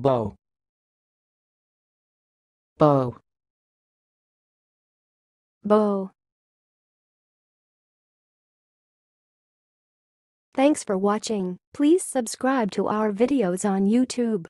bow bow bow. Thanks for watching. Please subscribe to our videos on YouTube.